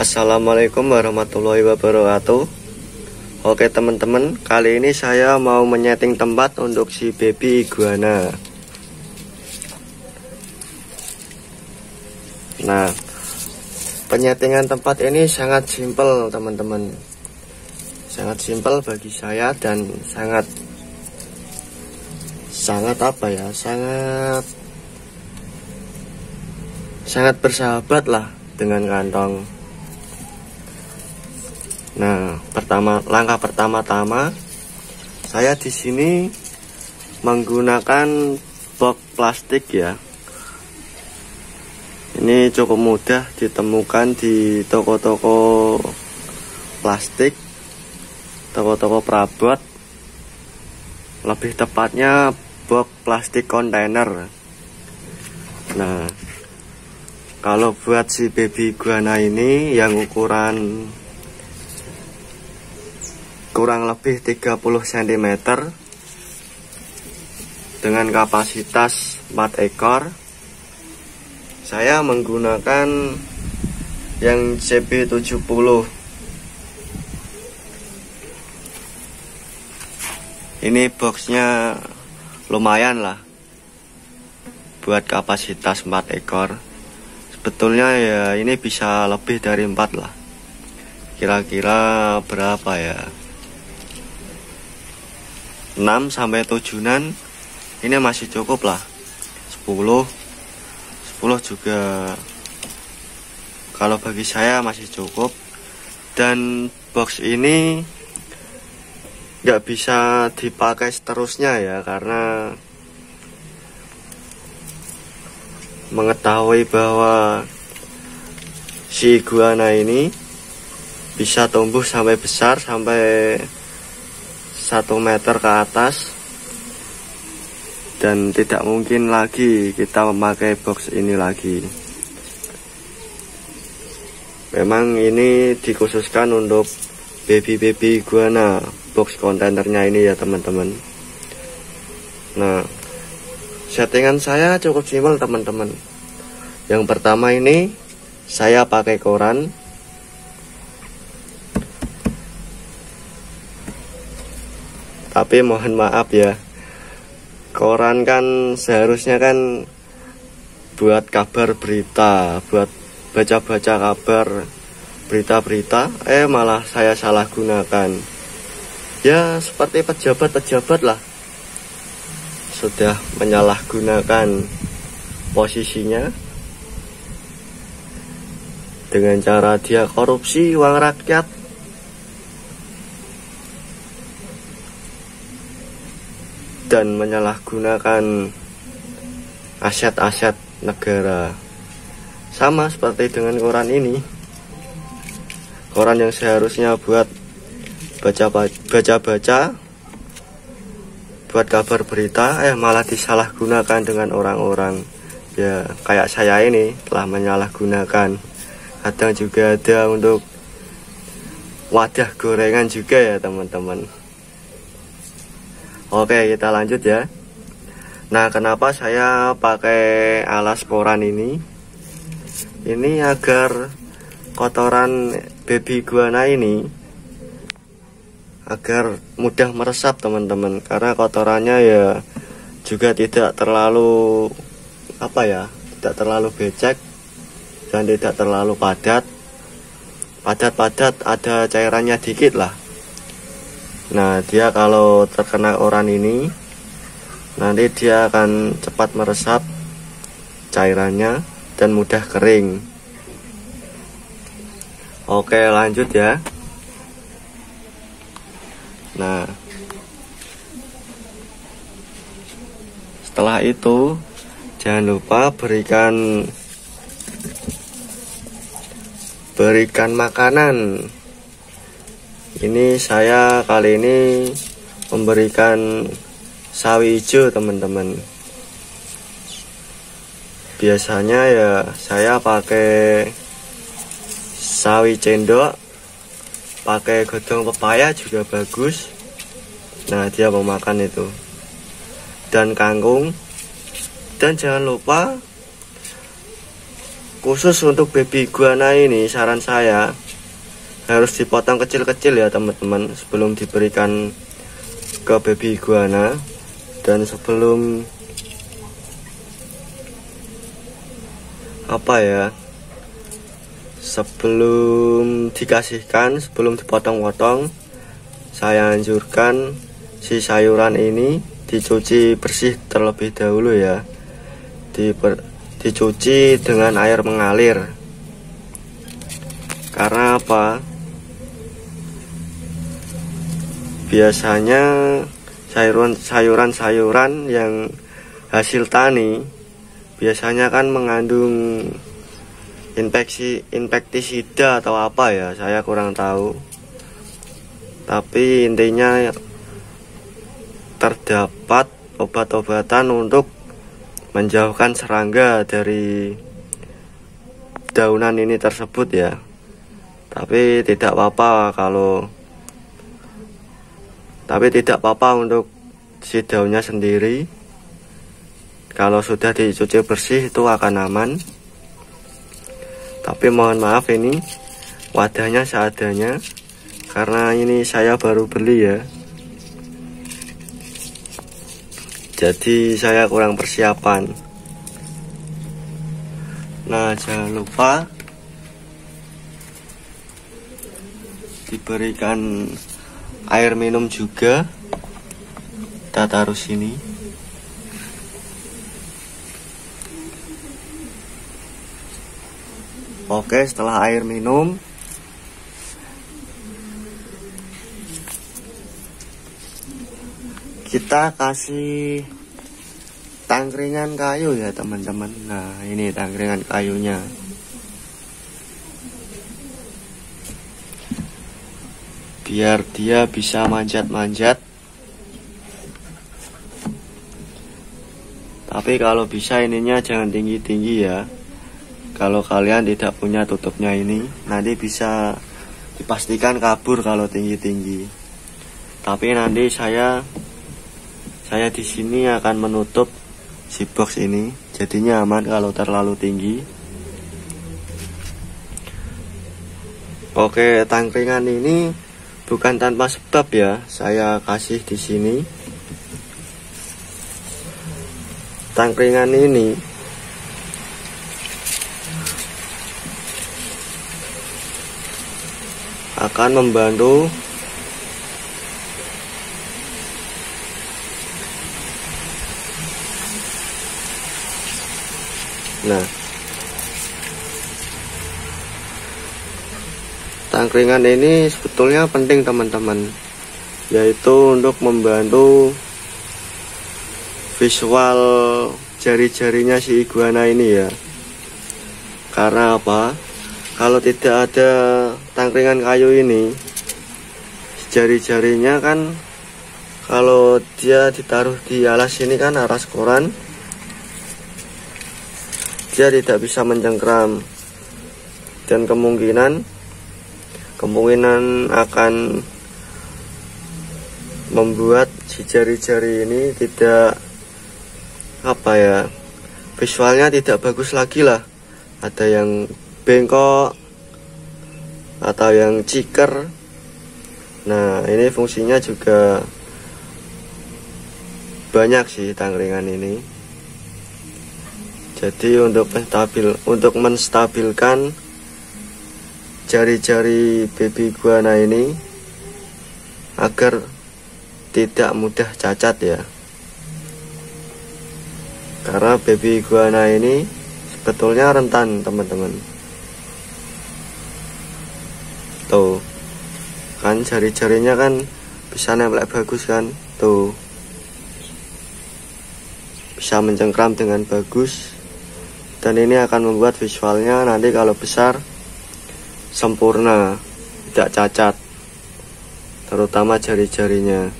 Assalamualaikum warahmatullahi wabarakatuh. Oke teman-teman Kali ini saya mau menyeting tempat untuk si baby iguana. Nah Penyetingan tempat ini sangat simpel teman-teman. Sangat simpel bagi saya dan sangat Sangat apa ya Sangat Sangat bersahabat lah dengan kantong Nah, pertama langkah pertama-tama saya di sini menggunakan box plastik ya. Ini cukup mudah ditemukan di toko-toko plastik, toko-toko perabot. Lebih tepatnya box plastik kontainer. Nah, kalau buat si baby iguana ini yang ukuran kurang lebih 30 cm dengan kapasitas 4 ekor. Saya menggunakan yang CB70 ini boxnya lumayan lah buat kapasitas 4 ekor. Sebetulnya ya ini bisa lebih dari 4 lah. Kira-kira berapa ya 6 sampai 7 ini masih cukup lah. 10 10 juga kalau bagi saya masih cukup. Dan box ini nggak bisa dipakai seterusnya ya karena mengetahui bahwa si iguana ini bisa tumbuh sampai besar sampai satu meter ke atas. Dan tidak mungkin lagi kita memakai box ini lagi. Memang ini dikhususkan untuk baby-baby iguana box kontainernya ini ya teman-teman. Nah settingan saya cukup simpel teman-teman. Yang pertama ini saya pakai koran tapi mohon maaf ya. Koran kan seharusnya kan buat kabar berita buat baca-baca kabar berita-berita. Eh malah saya salah gunakan. Ya seperti pejabat-pejabat lah. Sudah menyalahgunakan posisinya. Dengan cara dia korupsi uang rakyat dan menyalahgunakan aset-aset negara. Sama seperti dengan koran ini. Koran yang seharusnya buat baca-baca buat kabar berita eh malah disalahgunakan dengan orang-orang ya kayak saya ini telah menyalahgunakan kadang juga ada untuk wadah gorengan juga ya teman-teman Oke kita lanjut ya. Nah kenapa saya pakai alas koran ini? Ini agar kotoran baby iguana ini Agar mudah meresap teman-teman. Karena kotorannya ya juga tidak terlalu Apa ya Tidak terlalu becek Dan tidak terlalu padat. Padat-padat ada cairannya dikit lah Nah, dia kalau terkena koran ini nanti dia akan cepat meresap cairannya dan mudah kering. Oke, lanjut ya. Nah, setelah itu jangan lupa berikan berikan makanan ini saya kali ini memberikan sawi hijau teman-teman. Biasanya ya saya pakai sawi cendok pakai godong pepaya juga bagus. Nah dia mau makan itu. Dan kangkung. Dan jangan lupa khusus untuk baby iguana ini saran saya harus dipotong kecil-kecil ya teman-teman sebelum diberikan ke baby iguana. Dan sebelum apa ya sebelum dikasihkan sebelum dipotong-potong saya anjurkan si sayuran ini dicuci bersih terlebih dahulu ya. Diper, dicuci dengan air mengalir. Karena apa biasanya sayuran-sayuran yang hasil tani biasanya kan mengandung infeksi infektisida atau apa ya saya kurang tahu. Tapi intinya terdapat obat-obatan untuk menjauhkan serangga dari daunan ini tersebut ya. Tapi tidak apa-apa kalau tapi tidak apa-apa untuk si daunnya sendiri. Kalau sudah dicuci bersih itu akan aman. Tapi mohon maaf ini wadahnya seadanya karena ini saya baru beli ya. Jadi saya kurang persiapan. Nah jangan lupa diberikan air minum juga. Kita taruh sini. Oke setelah air minum kita kasih tangkringan kayu ya teman-teman. Nah ini tangkringan kayunya biar dia bisa manjat-manjat. Tapi kalau bisa ininya jangan tinggi-tinggi ya. Kalau kalian tidak punya tutupnya ini nanti bisa dipastikan kabur kalau tinggi-tinggi. Tapi nanti saya saya di sini akan menutup si box ini. Jadinya aman kalau terlalu tinggi. Oke, tangkringan ini bukan tanpa sebab ya saya kasih di sini. Tangkringan ini. Akan membantu nah Tangkringan ini sebetulnya penting teman-teman Yaitu untuk membantu visual jari-jarinya si iguana ini ya Karena apa? Kalau tidak ada tangkringan kayu ini Jari-jarinya kan Kalau dia ditaruh di alas ini kan alas koran Dia tidak bisa mencengkram Dan kemungkinan kemungkinan akan membuat si jari-jari ini tidak apa ya visualnya tidak bagus lagi lah. Ada yang bengkok atau yang ciker. Nah ini fungsinya juga banyak sih tangkringan ini. Jadi untuk menstabil untuk menstabilkan jari-jari baby iguana ini agar tidak mudah cacat ya. Karena baby iguana ini sebetulnya rentan teman-teman. Tuh kan jari-jarinya kan bisa nempel bagus kan? Tuh. Bisa mencengkram dengan bagus. Dan ini akan membuat visualnya nanti kalau besar sempurna, tidak cacat, terutama jari-jarinya.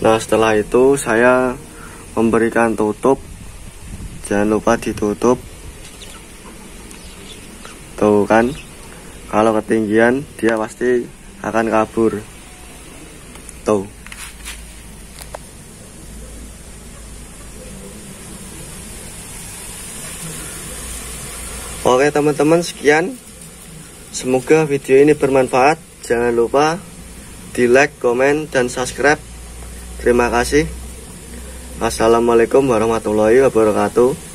Nah, setelah itu saya memberikan tutup. Jangan lupa ditutup. Tuh kan, kalau ketinggian dia pasti akan kabur. Tuh. Oke teman-teman sekian. Semoga video ini bermanfaat. Jangan lupa di like, komen, dan subscribe. Terima kasih. Assalamualaikum warahmatullahi wabarakatuh